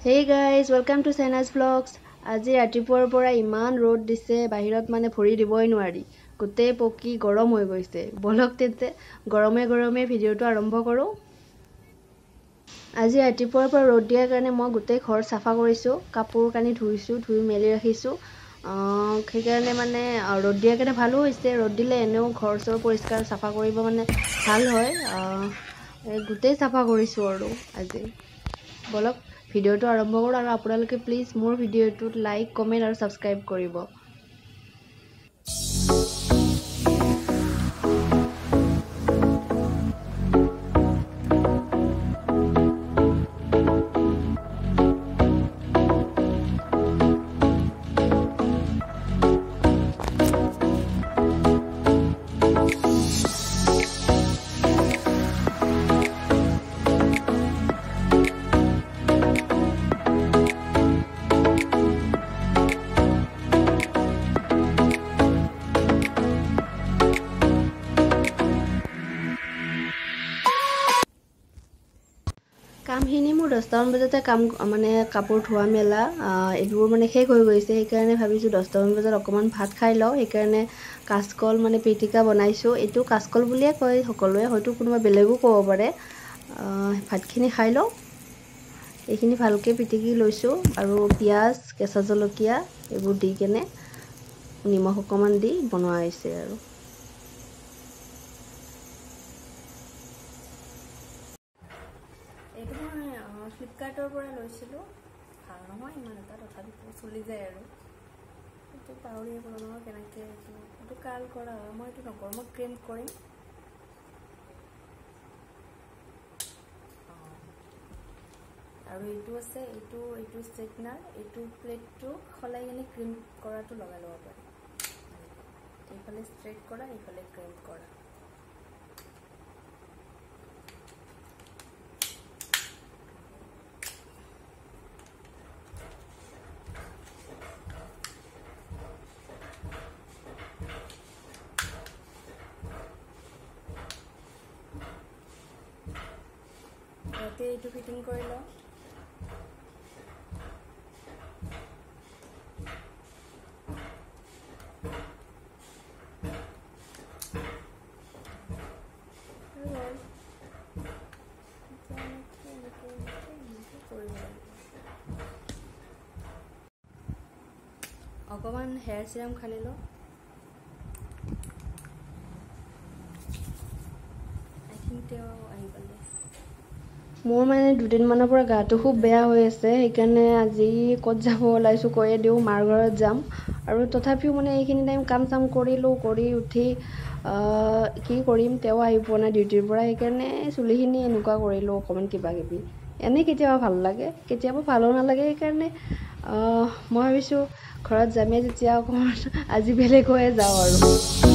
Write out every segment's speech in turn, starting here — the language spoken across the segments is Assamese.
হেই গাইজ ৱেলকাম টু চেনাজ ব্লগছ আজি ৰাতিপুৱাৰ পৰা ইমান ৰ'দ দিছে বাহিৰত মানে ভৰি দিবই নোৱাৰি। গোটেই পকি গৰম হৈ গৈছে। বলক তেন্তে গৰমে গৰমে ভিডিঅ'টো আৰম্ভ কৰোঁ। আজি ৰাতিপুৱাৰ পৰা ৰ'দ দিয়াৰ কাৰণে মই গোটেই ঘৰ চাফা কৰিছোঁ কাপোৰ কানি ধুইছোঁ ধুই মেলি ৰাখিছোঁ। সেইকাৰণে মানে ৰ'দ দিয়াৰ কাৰণে ভালো হৈছে। ৰ'দ দিলে এনেও ঘৰ চৰ পৰিষ্কাৰ চাফা কৰিব মানে ভাল হয়। গোটেই চাফা কৰিছোঁ আৰু আজি। বলক ভিডিঅ'টো আৰম্ভ কৰোঁ আৰু আপোনালোকে প্লিজ মোৰ ভিডিঅ'টোত লাইক কমেণ্ট আৰু ছাবস্ক্ৰাইব কৰিব। দহটামান বজাতে কাম মানে কাপোৰ ধোৱা মেলা এইবোৰ মানে শেষ হৈ গৈছে। সেইকাৰণে ভাবিছোঁ দহটামান বজাত অকণমান ভাত খাই লওঁ। সেইকাৰণে কাচকল মানে পিটিকা বনাইছোঁ। এইটো কাচকল বুলিয়ে কয় সকলোৱে হয়তো কোনোবা বেলেগো ক'ব পাৰে। ভাতখিনি খাই লওঁ। এইখিনি ভালকৈ পিটিকি লৈছোঁ আৰু পিঁয়াজ কেঁচা জলকীয়া এইবোৰ দি কেনে নিমখ অকণমান দি বনোৱা হৈছে আৰু। এইটো মই ফ্লিপকাৰ্টৰ পৰা লৈছিলোঁ। ভাল নহয় ইমান এটা তথাপিতো চলি যায় আৰু। এইটো পাহৰিয়ে গ'লোঁ নহয় কেনেকৈ এইটো এইটো কাল কৰা হয় মই এইটো নকৰোঁ মই ক্ৰীম কৰিম। আৰু এইটো আছে এইটো এইটো ষ্ট্ৰেটনাৰ এইটো প্লেটটো সলাই কিনে ক্ৰীম কৰাটো লগাই ল'ব পাৰি। এইফালে ষ্ট্ৰেট কৰা এইফালে ক্ৰীম কৰা। ইয়াতে এইটো ফিটিং কৰি লওঁ। অকণমান হেয়াৰ চিৰাম খালি লওঁ। আই থিংক তেওঁ আহি পালে। মোৰ মানে দুদিনমানৰ পৰা গাটো খুব বেয়া হৈ আছে সেইকাৰণে আজি ক'ত যাব ওলাইছোঁ কৈয়ে দিওঁ মাৰ ঘৰত যাম। আৰু তথাপিও মানে এইখিনি টাইম কাম চাম কৰিলোঁ কৰি উঠি কি কৰিম তেওঁ আহি পোৱা নাই ডিউটিৰ পৰা সেইকাৰণে চুলিখিনি এনেকুৱা কৰিলোঁ অকণমান কিবা কিবি। এনেই কেতিয়াবা ভাল লাগে কেতিয়াবা ভালো নালাগে সেইকাৰণে মই ভাবিছোঁ ঘৰত যামেই যেতিয়া অকণমান আজি বেলেগ হৈয়ে যাওঁ আৰু।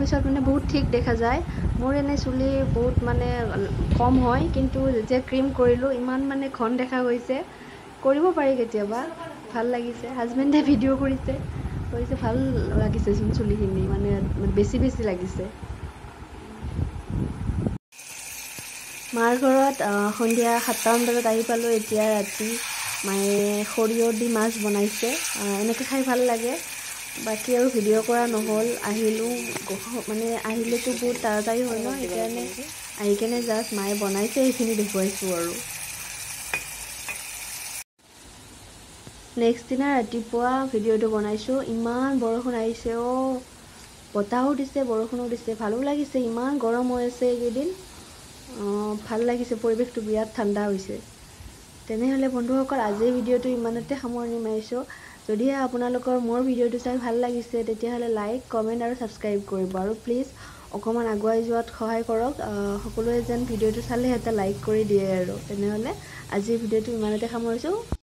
পিছত মানে বহুত ঠিক দেখা যায়। মোৰ এনেই চুলি বহুত মানে কম হয় কিন্তু যেতিয়া ক্ৰীম কৰিলোঁ ইমান মানে ঘন দেখা গৈছে। কৰিব পাৰি কেতিয়াবা ভাল লাগিছে। হাজবেণ্ডে ভিডিঅ' কৰিছে কৰিছে ভাল লাগিছেচোন চুলিখিনি মানে বেছি বেছি লাগিছে। মাৰ ঘৰত সন্ধিয়া সাতটামান বজাত আহি পালোঁ। এতিয়া ৰাতি মায়ে সৰিয়হ দি মাছ বনাইছে। এনেকৈ খাই ভাল লাগে। বাকী আৰু ভিডিঅ' কৰা নহ'ল আহিলোঁ মানে আহিলেতো বহুত তাড়াতাড়ি হয় ন সেইকাৰণে আহি কেনে জাষ্ট মায়ে বনাইছে সেইখিনি দেখুৱাইছোঁ আৰু। নেক্সট দিনা ৰাতিপুৱা ভিডিঅ'টো বনাইছোঁ ইমান বৰষুণ আহিছে অ' বতাহো দিছে বৰষুণো দিছে ভালো লাগিছে ইমান গৰম হৈ আছে এইকেইদিন। ভাল লাগিছে পৰিৱেশটো বিৰাট ঠাণ্ডা হৈছে। তেনেহ'লে বন্ধুসকল আজিৰ ভিডিঅ'টো ইমানতে সামৰণি মাৰিছোঁ। যদিহে আপোনালোকৰ মোৰ ভিডিঅ'টো চাই ভাল লাগিছে তেতিয়াহ'লে লাইক কমেণ্ট আৰু ছাবস্ক্ৰাইব কৰিব আৰু প্লিজ অকণমান আগুৱাই যোৱাত সহায় কৰক। সকলোৱে যেন ভিডিঅ'টো চালে এটা লাইক কৰি দিয়ে আৰু। তেনেহ'লে আজিৰ ভিডিঅ'টো ইমানতে সামৰিছোঁ।